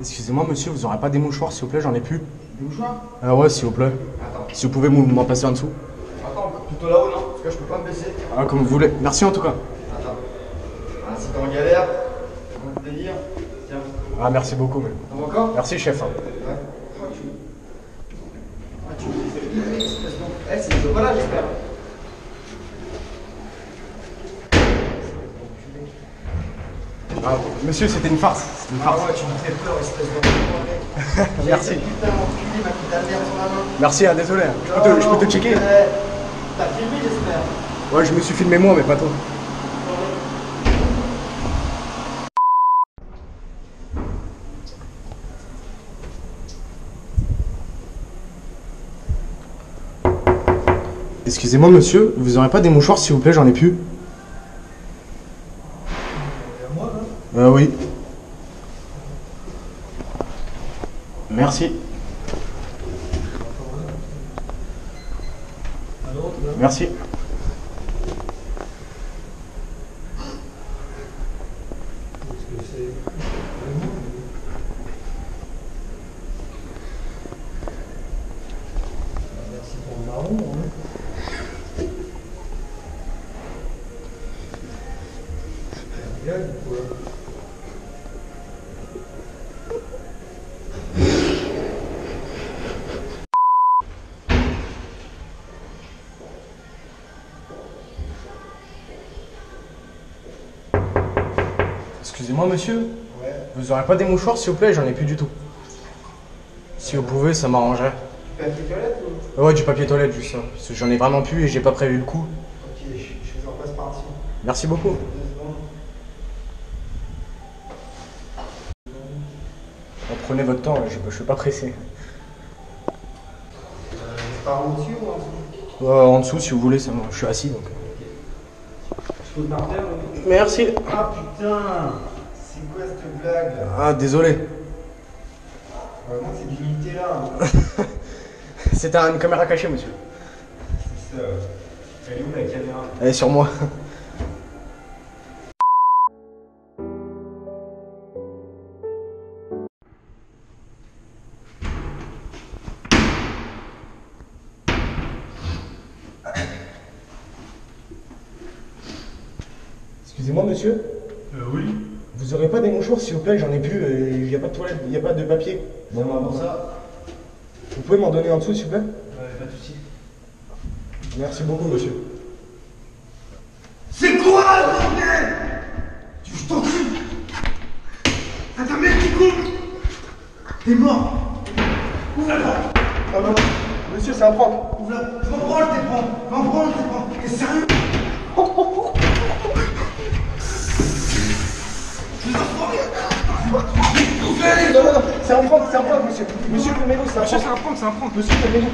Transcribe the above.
Excusez-moi, monsieur, vous aurez pas des mouchoirs, s'il vous plaît, j'en ai plus. Des mouchoirs? Ah ouais, s'il vous plaît. Attends. Si vous pouvez m'en passer en dessous. Attends, plutôt là-haut, non? Parce que je peux pas me baisser. Ah, comme vous voulez. Merci en tout cas. Attends. Ah, si t'es en galère, on te délire. Tiens. Ah, merci beaucoup. mais- T'en encore? Merci, chef. hein. Ouais. Ah, tu. Ah, tu. Eh, c'est chocolat, j'espère. Ah, monsieur, c'était une farce. Ah ouais, tu me fais peur, espèce d'enfant. Merci. Merci, ah, désolé. Je peux te, je peux te checker Ouais. T'as filmé, j'espère. Ouais, je me suis filmé moi, mais pas toi. Excusez-moi, monsieur, vous aurez pas des mouchoirs, s'il vous plaît, j'en ai plus. Euh, oui. Merci. Merci. Merci pour le marron. Excusez-moi, monsieur, Ouais. vous aurez pas des mouchoirs, s'il vous plaît, j'en ai plus du tout. Si vous pouvez, ça m'arrangerait. Fais la toilette ou Ouais, du papier toilette, juste ça. Parce que j'en ai vraiment plus et j'ai pas prévu le coup. Ok, je, je vous en passe par-dessus. Merci beaucoup. Prenez votre temps, je, je suis pas pressé. Euh, par au-dessus ou en dessous Euh, en dessous, si vous voulez, ça, je suis assis donc. Je peux par terre ou Merci. Ah putain C'est quoi cette blague là Ah, désolé. Vraiment, c'est du Nutella. C'était une caméra cachée, monsieur. C'est ça. Elle est où la caméra? Elle est sur moi. Excusez-moi, monsieur. Euh, oui. Vous aurez pas des mouchoirs, s'il vous plaît J'en ai plus. Il n'y a pas de toilette, il n'y a pas de papier. Bon, bah, pour ça. Vous pouvez m'en donner en dessous, s'il vous plaît Ouais, pas de soucis. Merci beaucoup, monsieur. C'est quoi le bordel? Tu je t'en crie T'as ta mère qui coupe T'es mort Ouvre la porte Non, non, non. Monsieur, c'est un prank. Ouvre la Je m'en branle tes prends Je m'en branle tes prends T'es sérieux? C'est un prank, c'est un prank, monsieur. Monsieur, calmez-vous, c'est un prank. c'est un prank, c'est un prank. Monsieur, calmez-vous.